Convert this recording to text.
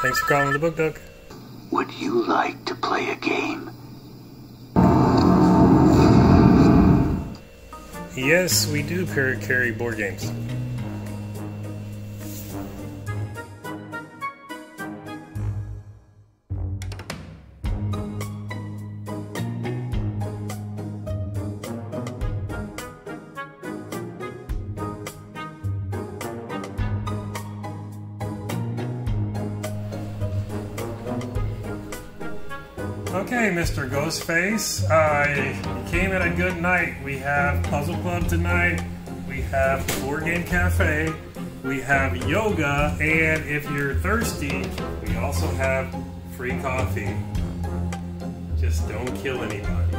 Thanks for calling the Book Nook. Would you like to play a game? Yes, we do carry board games. Okay, Mr. Ghostface, you came at a good night. We have Puzzle Club tonight, we have Board Game Cafe, we have yoga, and if you're thirsty, we also have free coffee. Just don't kill anybody.